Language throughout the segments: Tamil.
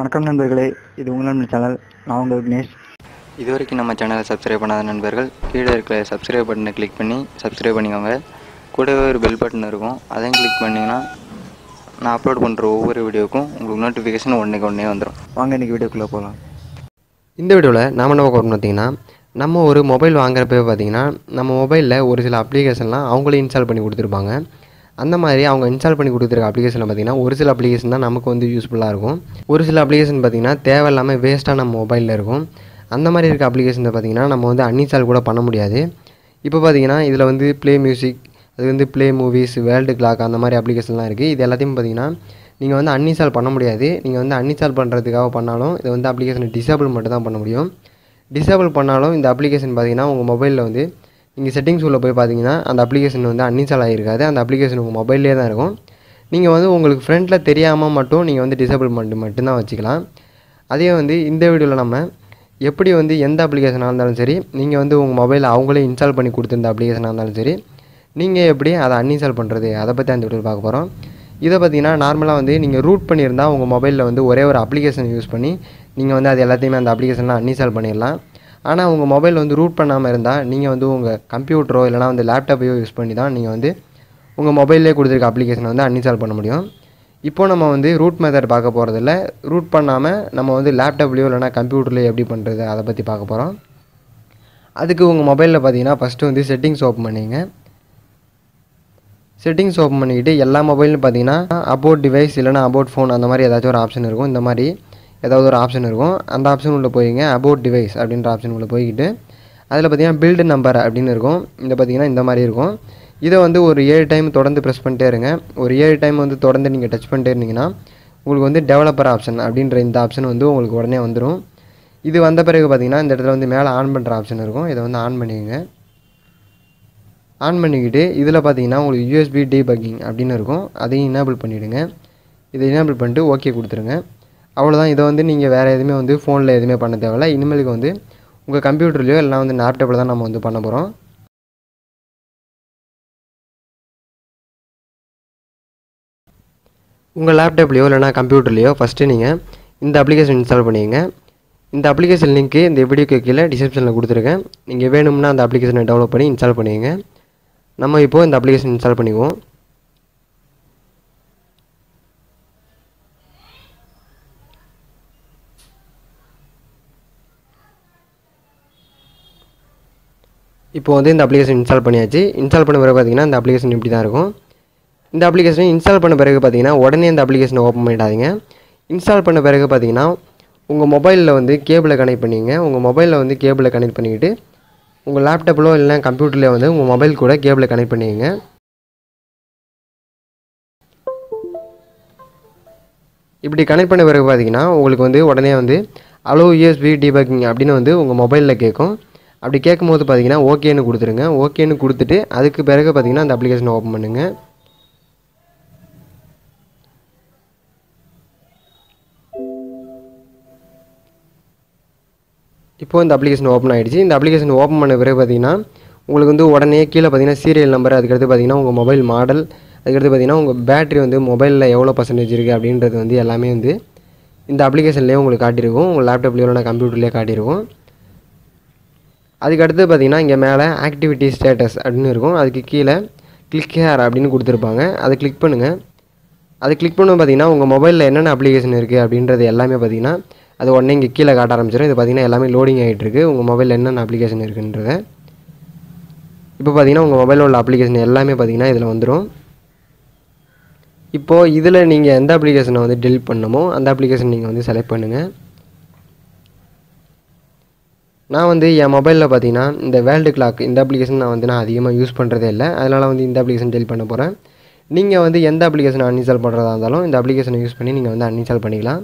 வணக்கம் நண்பர்களே இது உங்கள் சேனல் நான் உங்கள் விக்னேஷ். இது வரைக்கும் நம்ம சேனலை சப்ஸ்கிரைப் பண்ணாத நண்பர்கள் கீழே இருக்கிற சப்ஸ்கிரைப் பட்டனை கிளிக் பண்ணி சப்ஸ்கிரைப் பண்ணிக்கோங்க. கூடவே ஒரு பெல் பட்டன் இருக்கும் அதையும் கிளிக் பண்ணிங்கன்னா நான் அப்லோட் பண்ணுற ஒவ்வொரு வீடியோவுக்கும் உங்களுக்கு நோட்டிஃபிகேஷன் உடனே உடனே வந்துடும் வாங்க இன்றைக்கி வீடியோக்குள்ளே போகலாம். இந்த வீடியோவில் நாம் என்ன பார்க்க பார்த்தீங்கன்னா நம்ம ஒரு மொபைல் வாங்குறப்ப பார்த்தீங்கன்னா நம்ம மொபைலில் ஒரு சில அப்ளிகேஷன்லாம் அவங்களே இன்ஸ்டால் பண்ணி கொடுத்துருப்பாங்க. அந்த மாதிரி அவங்க இன்ஸ்டால் பண்ணி கொடுத்துருக்க அப்ளிகேஷன் பார்த்தீங்கன்னா ஒரு சில அப்ளிகேஷன் தான் நமக்கு வந்து யூஸ்ஃபுல்லாக இருக்கும். ஒரு சில அப்ளிகேஷன் பார்த்தீங்கன்னா தேவையில்லாமல் வேஸ்ட்டாக நம்ம மொபைலில் இருக்கும். அந்த மாதிரி இருக்க அப்ளிகேஷனை பார்த்தீங்கன்னா நம்ம வந்து அன்இன்ஸ்டால் கூட பண்ண முடியாது. இப்போ பார்த்தீங்கன்னா இதில் வந்து ப்ளே மியூசிக் அது வந்து ப்ளே மூவிஸ் வேர்ல்டு கிளாக் அந்த மாதிரி அப்ளிகேஷன்லாம் இருக்குது இது எல்லாத்தையும் பார்த்தீங்கன்னா நீங்கள் வந்து அன்இன்ஸ்டால் பண்ண முடியாது. நீங்கள் வந்து அன்இன்ஸ்டால் பண்ணுறதுக்காக பண்ணாலும் இது வந்து அப்ளிகேஷனை டிசேபிள் மட்டும் தான் பண்ண முடியும். டிசேபிள் பண்ணாலும் இந்த அப்ளிகேஷன் பார்த்தீங்கன்னா உங்கள் மொபைலில் வந்து நீங்கள் செட்டிங்ஸ் உள்ளே போய் பார்த்தீங்கன்னா அந்த அப்ளிகேஷன் வந்து அன்இன்ஸ்டால் ஆகிருக்காது அந்த அப்ளிகேஷன் உங்கள் மொபைல்லே தான் இருக்கும். நீங்கள் வந்து உங்களுக்கு ஃப்ரெண்டில் தெரியாமல் மட்டும் நீங்கள் வந்து டிசேபிள் பண்ணிட்டு மட்டும்தான் வச்சுக்கலாம். அதே வந்து இந்த வீடியோவில் நம்ம எப்படி வந்து எந்த அப்ளிகேஷனாக இருந்தாலும் சரி நீங்கள் வந்து உங்கள் மொபைலில் அவங்களே இன்ஸ்டால் பண்ணி கொடுத்துருந்த அப்ளிகேஷனாக இருந்தாலும் சரி நீங்கள் எப்படி அதை அன்இன்ஸ்டால் பண்ணுறது அதை பற்றி அந்த வீடியோவில் பார்க்க போகிறோம் இதை பார்த்தீங்கன்னா நார்மலாக வந்து நீங்கள் ரூட் பண்ணியிருந்தா உங்கள் மொபைலில் வந்து ஒரே ஒரு அப்ளிகேஷன் யூஸ் பண்ணி நீங்கள் வந்து அது எல்லாத்தையுமே அந்த அப்ளிகேஷன்லாம் அன்இன்ஸ்டால் பண்ணிடலாம். ஆனால் உங்கள் மொபைல் வந்து ரூட் பண்ணாமல் இருந்தால் நீங்கள் வந்து உங்கள் கம்ப்யூட்டரோ இல்லைனா வந்து லேப்டாப்பையோ யூஸ் பண்ணி தான் நீங்கள் வந்து உங்கள் மொபைல்லே கொடுத்துருக்க அப்ளிகேஷனை வந்து அன்இன்ஸ்டால் பண்ண முடியும். இப்போ நம்ம வந்து ரூட் மெத்தட் பார்க்க போகிறதில்ல ரூட் பண்ணாமல் நம்ம வந்து லேப்டாப்லேயோ இல்லைனா கம்ப்யூட்டர்லேயோ எப்படி பண்ணுறது அதை பற்றி பார்க்க போகிறோம் அதுக்கு உங்கள் மொபைலில் பார்த்தீங்கன்னா ஃபஸ்ட்டு வந்து செட்டிங்ஸ் ஓப்பன் பண்ணிங்க. செட்டிங்ஸ் ஓப்பன் பண்ணிக்கிட்டு எல்லா மொபைலும் பார்த்தீங்கன்னா அபோட் டிவைஸ் இல்லைனா அபோட் ஃபோன் அந்த மாதிரி ஏதாச்சும் ஒரு ஆப்ஷன் இருக்கும். இந்த மாதிரி ஏதாவது ஒரு ஆப்ஷன் இருக்கும். அந்த ஆப்ஷன் உள்ளே போயிங்க. அபோட் டிவைஸ் அப்படின்ற ஆப்ஷன் உள்ளே போய்கிட்டு அதில் பார்த்தீங்கன்னா பில்டு நம்பர் அப்படின்னு இருக்கும். இதை பார்த்தீங்கன்னா இந்த மாதிரி இருக்கும். இதை வந்து ஒரு ஏழு டைம் தொடர்ந்து ப்ரெஸ் பண்ணிட்டே இருங்க. ஒரு ஏழு டைம் வந்து தொடர்ந்து நீங்கள் டச் பண்ணிட்டே இருந்தீங்கன்னா உங்களுக்கு வந்து டெவலப்பர் ஆப்ஷன் அப்படின்ற இந்த ஆப்ஷன் வந்து உங்களுக்கு உடனே வந்துடும் இது வந்த பிறகு பார்த்தீங்கன்னா இந்த இடத்துல வந்து மேலே ஆன் பண்ணுற ஆப்ஷன் இருக்கும். இதை வந்து ஆன் பண்ணிக்கோங்க. ஆன் பண்ணிக்கிட்டு இதில் பார்த்தீங்கன்னா உங்களுக்கு யூஎஸ்பி டீபக்கிங் அப்படின்னு இருக்கும். அதையும் இனேபிள் பண்ணிவிடுங்க இதை இனேபிள் பண்ணிட்டு ஓகே கொடுத்துருங்க. அவ்வளோதான் இதை வந்து நீங்கள் வேறு எதுவுமே வந்து ஃபோனில் எதுவுமே பண்ண தேவையில்ல. இனிமேலுக்கு வந்து உங்கள் கம்ப்யூட்டர்லையோ எல்லாம் வந்து லேப்டாப்பில் தான் நம்ம வந்து பண்ண போகிறோம் உங்கள் லேப்டாப்லேயோ இல்லைனா கம்ப்யூட்டர்லேயோ ஃபஸ்ட்டு நீங்கள் இந்த அப்ளிகேஷன் இன்ஸ்டால் பண்ணிக்கங்க. இந்த அப்ளிகேஷன் லிங்க்கு இந்த வீடியோக்கு கீழே டிஸ்கிரிப்ஷனில் கொடுத்துருக்கேன். நீங்கள் வேணும்னா அந்த அப்ளிகேஷனை டவுன்லோட் பண்ணி இன்ஸ்டால் பண்ணிக்கங்க. நம்ம இப்போது இந்த அப்ளிகேஷன் இன்ஸ்டால் பண்ணிக்குவோம். இப்போ வந்து இந்த அப்ளிகேஷன் இன்ஸ்டால் பண்ணியாச்சு. இன்ஸ்டால் பண்ண பிறகு பார்த்தீங்கன்னா இந்த அப்ளிகேஷன் இப்படி தான் இருக்கும். இந்த அப்ளிகேஷனை இன்ஸ்டால் பண்ண பிறகு பார்த்தீங்கன்னா உடனே இந்த அப்ளிகேஷனை ஓப்பன் பண்ணிடாதீங்க. இன்ஸ்டால் பண்ண பிறகு பார்த்தீங்கன்னா உங்கள் மொபைலில் வந்து கேபிளை கனெக்ட் பண்ணிங்க உங்கள் மொபைலில் வந்து கேபிளை கனெக்ட் பண்ணிக்கிட்டு உங்கள் லேப்டாப்பிலோ இல்லைனா கம்ப்யூட்டர்லேயோ வந்து உங்கள் மொபைல் கூட கேபிளை கனெக்ட் பண்ணிக்கங்க இப்படி கனெக்ட் பண்ண பிறகு பார்த்தீங்கன்னா உங்களுக்கு வந்து உடனே வந்து அலோ யூஎஸ்பி டிபக்கிங் அப்படின்னு வந்து உங்கள் மொபைலில் கேட்கும். அப்படி கேட்கும்போது பார்த்தீங்கன்னா ஓகேன்னு கொடுத்துருங்க. ஓகேன்னு கொடுத்துட்டு அதுக்கு பிறகு பார்த்தீங்கன்னா அந்த அப்ளிகேஷனை ஓப்பன் பண்ணுங்கள் இப்போது இந்த அப்ளிகேஷன் ஓப்பன் ஆகிடுச்சு இந்த அப்ளிகேஷன் ஓப்பன் பண்ண பிறகு பார்த்தீங்கன்னா உங்களுக்கு வந்து உடனே கீழே பார்த்தீங்கன்னா சீரியல் நம்பர் அதுக்கடுத்து பார்த்தீங்கன்னா உங்கள் மொபைல் மாடல் அதுக்கடுத்து பார்த்தீங்கன்னா உங்கள் பேட்டரி வந்து மொபைலில் எவ்வளோ பர்சன்டேஜ் இருக்குது அப்படின்றது வந்து எல்லாமே வந்து இந்த அப்ளிகேஷன்லேயே உங்களுக்கு காட்டியிருக்கும். உங்கள் லேப்டாப்லேயோ இல்லை கம்ப்யூட்டர்லேயே காட்டியிருக்கும். அதுக்கடுத்து பார்த்தீங்கன்னா இங்கே மேலே ஆக்டிவிட்டி ஸ்டேட்டஸ் அப்படின்னு இருக்கும். அதுக்கு கீழே கிளிக் ஹேர் அப்படின்னு கொடுத்துருப்பாங்க. அதை கிளிக் பண்ணுங்கள் அதை கிளிக் பண்ண பார்த்தீங்கன்னா உங்கள் மொபைலில் என்னென்ன அப்ளிகேஷன் இருக்குது அப்படின்றது எல்லாமே பார்த்தீங்கன்னா அது உடனே இங்கே கீழே காட்ட ஆரம்பிச்சிடும் இது பார்த்தீங்கன்னா எல்லாமே லோடிங் ஆகிட்டு இருக்குது உங்கள் மொபைலில் என்னென்ன அப்ளிகேஷன் இருக்குன்றத. இப்போ பார்த்தீங்கன்னா உங்கள் மொபைலில் உள்ள அப்ளிகேஷன் எல்லாமே பார்த்தீங்கன்னா இதில் வந்துடும் இப்போது இதில் நீங்கள் எந்த அப்ளிகேஷனை வந்து டெலிட் பண்ணணுமோ அந்த அப்ளிகேஷன் நீங்கள் வந்து செலக்ட் பண்ணுங்கள் நான் வந்து என் மொபைலில் பார்த்தீங்கன்னா இந்த வேர்ல்டு கிளாக் இந்த அப்ளிகேஷன் நான் வந்து நான் அதிகமாக யூஸ் பண்ணுறதே இல்லை. அதனால் வந்து இந்த அப்ளிகேஷன் டெல் பண்ண போகிறேன் நீங்கள் வந்து எந்த அப்ளிகேஷன் அன்இன்ஸ்டால் பண்ணுறதா இருந்தாலும் இந்த அப்ளிகேஷனை யூஸ் பண்ணி நீங்கள் வந்து அன்இன்ஸ்டால் பண்ணிக்கலாம்.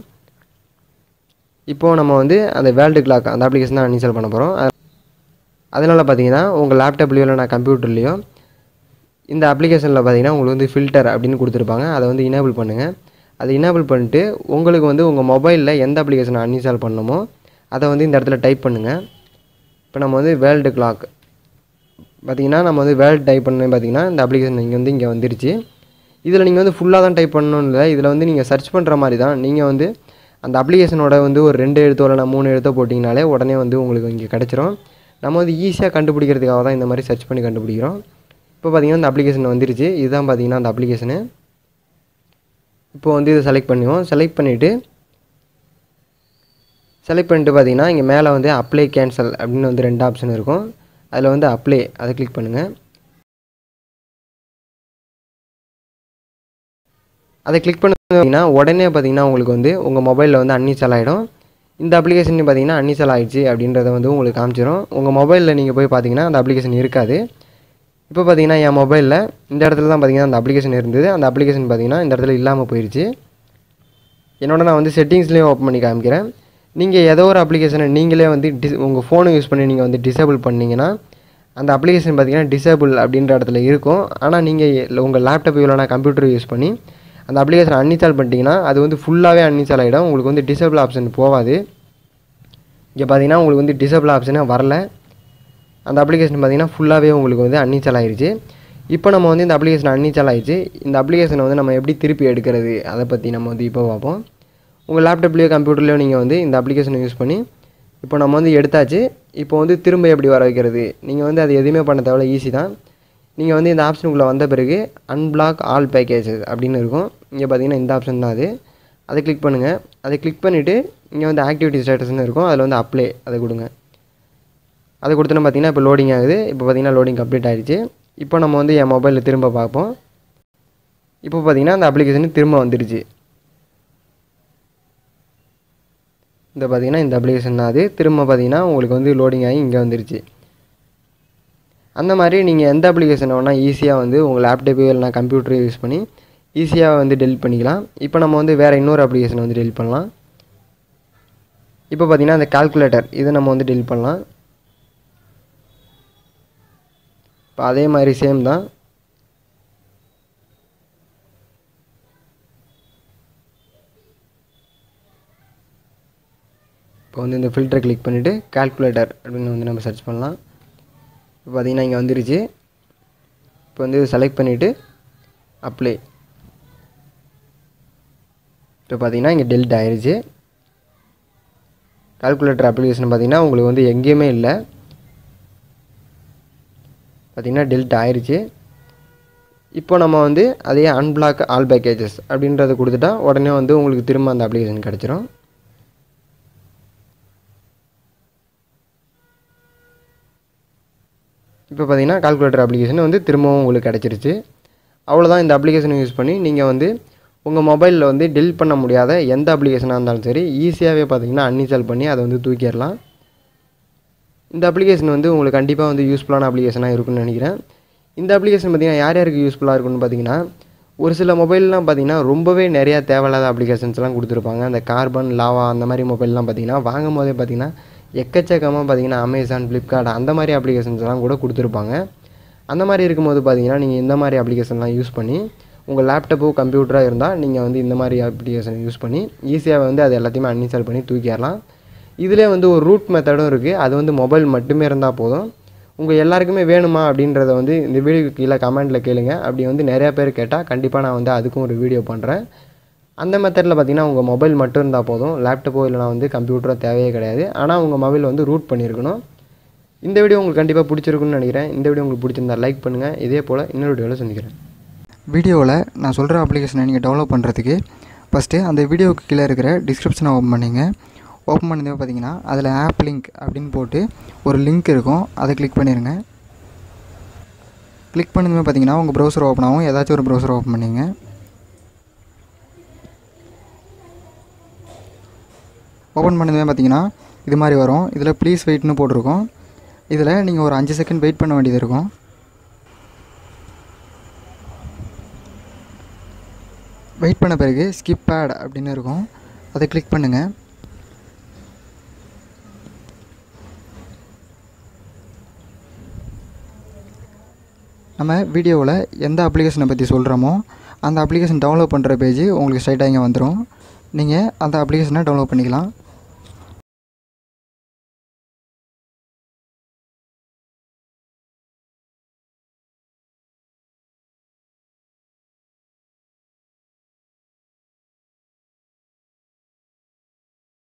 இப்போது நம்ம வந்து அந்த வேர்ல்டு கிளாக் அந்த அப்ளிகேஷன் தான் அன்இன்ஸ்டால் பண்ண போகிறோம் அதனால் பார்த்தீங்கன்னா உங்கள் லேப்டாப்லேயோ இல்லை நான் கம்ப்யூட்டர்லேயோ இந்த அப்ளிகேஷனில் பார்த்தீங்கன்னா உங்களுக்கு வந்து ஃபில்டர் அப்படின்னு கொடுத்துருப்பாங்க. அதை வந்து இனேபிள் பண்ணுங்கள் அதை இனேபிள் பண்ணிட்டு உங்களுக்கு வந்து உங்கள் மொபைலில் எந்த அப்ளிகேஷனை அன்இன்ஸ்டால் பண்ணணுமோ அதை வந்து இந்த இடத்துல டைப் பண்ணுங்கள் இப்போ நம்ம வந்து வேர்ல்டு கிளாக். பார்த்தீங்கன்னா நம்ம வந்து வேர்ல்டு டைப் பண்ணு பார்த்தீங்கன்னா இந்த அப்ளிகேஷன் இங்கே வந்து இங்கே வந்துருச்சு. இதில் நீங்கள் வந்து ஃபுல்லாக தான் டைப் பண்ணணும் இல்லை. இதில் வந்து நீங்கள் சர்ச் பண்ணுற மாதிரி தான். நீங்கள் வந்து அந்த அப்ளிகேஷனோட வந்து ஒரு ரெண்டு எழுத்தோ இல்லைனா மூணு எழுத்தோ போட்டிங்கனாலே உடனே வந்து உங்களுக்கு இங்கே கிடச்சிரும். நம்ம வந்து ஈஸியாக கண்டுபிடிக்கிறதுக்காக தான் இந்த மாதிரி சர்ச் பண்ணி கண்டுபிடிக்கிறோம். இப்போ பார்த்திங்கன்னா இந்த அப்ளிகேஷன் வந்துருச்சு. இதுதான் பார்த்தீங்கன்னா அந்த அப்ளிகேஷனு இப்போ வந்து இதை செலக்ட் பண்ணுவோம் செலக்ட் பண்ணிவிட்டு செலக்ட் பண்ணிட்டு பார்த்தீங்கன்னா இங்கே மேலே வந்து அப்ளை கேன்சல் அப்படின்னு வந்து ரெண்டு ஆப்ஷன் இருக்கும். அதில் வந்து அப்ளை அதை கிளிக் பண்ணுங்கள் அதை கிளிக் பண்ணிங்கன்னா உடனே பார்த்தீங்கன்னா உங்களுக்கு வந்து உங்கள் மொபைலில் வந்து அன்இன்ஸ்டால் ஆகிடும் இந்த அப்ளிகேஷன் பார்த்தீங்கன்னா அன்இன்ஸ்டால் ஆகிடுச்சு அப்படின்றத வந்து உங்களுக்கு காமிச்சிடும் உங்கள் மொபைலில் நீங்கள் போய் பார்த்தீங்கன்னா அந்த அப்ளிகேஷன் இருக்காது. இப்போ பார்த்தீங்கன்னா என் மொபைலில் இந்த இடத்துல தான் பார்த்தீங்கன்னா அந்த அப்ளிகேஷன் இருந்தது. அந்த அப்ளிகேஷன் பார்த்தீங்கன்னா இந்த இடத்துல இல்லாமல் போயிடுச்சு என்னோட நான் வந்து செட்டிங்ஸ்லேயும் ஓப்பன் பண்ணி காமிக்கிறேன். நீங்கள் ஏதோ ஒரு அப்ளிகேஷனை நீங்களே வந்து டிஸ் உங்கள் ஃபோனை யூஸ் பண்ணி நீங்கள் வந்து டிசேபிள் பண்ணிங்கன்னா அந்த அப்ளிகேஷன் பார்த்தீங்கன்னா டிசேபிள் அப்படின்ற இடத்துல இருக்கும். ஆனால் நீங்கள் உங்கள் லேப்டாப் இல்லைனா கம்ப்யூட்டர் யூஸ் பண்ணி அந்த அப்ளிகேஷன் அன்இன்ஸ்டால் பண்ணிட்டீங்கன்னா அது வந்து ஃபுல்லாகவே அன்இன்ஸ்டால் ஆகிடும் உங்களுக்கு வந்து டிசேபிள் ஆப்ஷன் போகாது. இங்கே பார்த்தீங்கன்னா உங்களுக்கு வந்து டிசேபிள் ஆப்ஷனே வரல. அந்த அப்ளிகேஷன் பார்த்தீங்கன்னா ஃபுல்லாகவே உங்களுக்கு வந்து அன்இன்ஸ்டால் ஆகிடுச்சு இப்போ நம்ம வந்து இந்த அப்ளிகேஷன் அன்இன்ஸ்டால் ஆகிடுச்சு இந்த அப்ளிகேஷனை வந்து நம்ம எப்படி திருப்பி எடுக்கிறது? அதை பற்றி நம்ம வந்து இப்போ பார்ப்போம். உங்கள் லேப்டாப்லேயோ கம்ப்யூட்டர்லேயோ நீங்கள் வந்து இந்த அப்ளிகேஷனை யூஸ் பண்ணி இப்போ நம்ம வந்து எடுத்தாச்சு. இப்போ வந்து திரும்ப எப்படி வர வைக்கிறது? நீங்கள் வந்து அது எதுவுமே பண்ண தேவையில்ல ஈஸி தான். நீங்கள் வந்து இந்த ஆப்ஷனுக்குள்ளே வந்த பிறகு அன்பிளாக் ஆல் பேக்கேஜஸ் அப்படின்னு இருக்கும். இங்கே பார்த்தீங்கன்னா இந்த ஆப்ஷன் தான் அது. அதை கிளிக் பண்ணுங்கள் அதை கிளிக் பண்ணிவிட்டு இங்கே வந்து ஆக்டிவிட்டி ஸ்டேட்டஸ்னு இருக்கும். அதில் வந்து அப்ளை அதை கொடுங்க. அதை கொடுத்தோன்னா பார்த்தீங்கன்னா இப்போ லோடிங் ஆகுது. இப்போ பார்த்தீங்கன்னா லோடிங் கம்ப்ளீட் ஆகிடுச்சு இப்போ நம்ம வந்து என் மொபைலில் திரும்ப பார்ப்போம். இப்போ பார்த்தீங்கன்னா அந்த அப்ளிகேஷன் திரும்ப வந்துடுச்சு இந்த பார்த்தீங்கன்னா இந்த அப்ளிகேஷன் தான் அது. திரும்ப பார்த்தீங்கன்னா உங்களுக்கு வந்து லோடிங் ஆகி இங்கே வந்துருச்சு. அந்த மாதிரி நீங்கள் எந்த அப்ளிகேஷனை வேணால் ஈஸியாக வந்து உங்கள் லேப்டாப்பையோ இல்லைனா கம்ப்யூட்டரையும் யூஸ் பண்ணி ஈஸியாக வந்து டெலிட் பண்ணிக்கலாம். இப்போ நம்ம வந்து வேறு இன்னொரு அப்ளிகேஷனை வந்து டெலிட் பண்ணலாம். இப்போ பார்த்திங்கன்னா அந்த கால்குலேட்டர் இதை நம்ம வந்து டெலிட் பண்ணலாம். இப்போ அதே மாதிரி சேம் தான். இப்போ வந்து இந்த ஃபில்டரை கிளிக் பண்ணிவிட்டு கால்குலேட்டர் அப்படின்னு வந்து நம்ம சர்ச் பண்ணலாம். இப்போ பார்த்தீங்கன்னா இங்கே வந்துருச்சு. இப்போ வந்து செலக்ட் பண்ணிவிட்டு அப்ளை இப்போ பார்த்தீங்கன்னா இங்கே டெல்ட் ஆயிடுச்சு கால்குலேட்டர் அப்ளிகேஷன் பார்த்திங்கன்னா உங்களுக்கு வந்து எங்கேயுமே இல்லை. பார்த்திங்கன்னா டெல்ட் ஆயிடுச்சு இப்போ நம்ம வந்து அதே அன்பிளாக் ஆல் பேக்கேஜஸ் அப்படின்றத கொடுத்துட்டா உடனே வந்து உங்களுக்கு திரும்ப அந்த அப்ளிகேஷன் கிடச்சிரும். இப்போ பார்த்தீங்கன்னா கால்குலேட்டர் அப்ளிகேஷன் வந்து திரும்பவும் உங்களுக்கு கிடச்சிருச்சு. அவ்வளோதான் இந்த அப்ளிகேஷனை யூஸ் பண்ணி நீங்கள் வந்து உங்கள் மொபைலில் வந்து டெலிட் பண்ண முடியாத எந்த அப்ளிகேஷனாக இருந்தாலும் சரி ஈஸியாகவே பார்த்தீங்கன்னா அன்இன்ஸ்டால் பண்ணி அதை வந்து தூக்கிடலாம். இந்த அப்ளிகேஷன் வந்து உங்களுக்கு கண்டிப்பாக வந்து யூஸ்ஃபுல்லான அப்ளிகேஷனாக இருக்கும்னு நினைக்கிறேன். இந்த அப்ளிகேஷன் பார்த்திங்கன்னா யார் யாருக்கு யூஸ்ஃபுல்லாக இருக்குன்னு பார்த்தீங்கன்னா ஒரு சில மொபைல்லாம் பார்த்தீங்கன்னா ரொம்பவே நிறையா தேவையில்லாத அப்ளிகேஷன்ஸ்லாம் கொடுத்துருப்பாங்க. அந்த கார்பன் லாவா அந்த மாதிரி மொபைல்லாம் பார்த்தீங்கன்னா வாங்கும் போதே பார்த்தீங்கன்னா எக்கச்சக்கமாக பார்த்தீங்கன்னா அமேசான் ஃப்ளிப்கார்ட் அந்த மாதிரி அப்ளிகேஷன்ஸ்லாம் கூட கொடுத்துருப்பாங்க. அந்த மாதிரி இருக்கும்போது பார்த்தீங்கன்னா நீங்கள் இந்த மாதிரி அப்ளிகேஷன்லாம் யூஸ் பண்ணி உங்கள் லேப்டாப்போ கம்ப்யூட்டராக இருந்தால் நீங்கள் வந்து இந்த மாதிரி அப்ளிகேஷன் யூஸ் பண்ணி ஈஸியாக வந்து அது எல்லாத்தையுமே அன்இன்ஸ்டால் பண்ணி தூக்கிடலாம். இதிலே வந்து ஒரு ரூட் மெத்தடும் இருக்குது அது வந்து மொபைல் மட்டுமே இருந்தால் போதும். உங்கள் எல்லாருக்குமே வேணுமா அப்படின்றத வந்து இந்த வீடியோக்கு கீழே கமெண்ட்டில் கேளுங்கள் அப்படி வந்து நிறையா பேர் கேட்டால் கண்டிப்பாக நான் வந்து அதுக்கும் ஒரு வீடியோ பண்ணுறேன் அந்த மெத்தடில் பார்த்தீங்கன்னா உங்கள் மொபைல் மட்டும் இருந்தால் போதும். லேப்டாப்போ இல்லைனா வந்து கம்ப்யூட்டரோ தேவையே கிடையாது. ஆனால் உங்கள் மொபைல் வந்து ரூட் பண்ணியிருக்கணும். இந்த வீடியோ உங்களுக்கு கண்டிப்பாக பிடிச்சிருக்குன்னு நினைக்கிறேன். இந்த வீடியோ உங்களுக்கு பிடிச்சிருந்தா லைக் பண்ணுங்கள் இதே போல் இன்னொரு வீடியோவில் சந்திக்கிறேன். வீடியோவில் நான் சொல்கிற அப்ளிகேஷனை நீங்கள் டெவலப் பண்ணுறதுக்கு ஃபஸ்ட்டு அந்த வீடியோவுக்கு கீழே இருக்கிற டிஸ்கிரிப்ஷனை ஓப்பன் பண்ணிங்க. ஓப்பன் பண்ணதே பார்த்தீங்கன்னா அதில் ஆப் லிங்க் அப்படின்னு போட்டு ஒரு லிங்க் இருக்கும். அதை கிளிக் பண்ணிடுங்க கிளிக் பண்ணதுமே பார்த்தீங்கன்னா உங்கள் ப்ரௌசர் ஓப்பன் ஆகும். ஏதாச்சும் ஒரு ப்ரௌசர் ஓப்பன் பண்ணிங்க. ஓப்பன் பண்ணதுமே பார்த்தீங்கன்னா இது மாதிரி வரும். இதில் ப்ளீஸ் வெயிட்னு போட்டிருக்கோம். இதில் நீங்கள் ஒரு அஞ்சு செகண்ட் வெயிட் பண்ண வேண்டியது இருக்கும். வெயிட் பண்ண பிறகு ஸ்கிப் பேட் அப்படின்னு இருக்கும். அதை கிளிக் பண்ணுங்கள் நம்ம வீடியோவில் எந்த அப்ளிகேஷனை பற்றி சொல்கிறோமோ அந்த அப்ளிகேஷன் டவுன்லோட் பண்ணுற பேஜ் உங்களுக்கு ஸ்ட்ரைட்டாக இங்கே வந்துடும் நீங்கள் அந்த அப்ளிகேஷனை டவுன்லோட் பண்ணிக்கலாம்.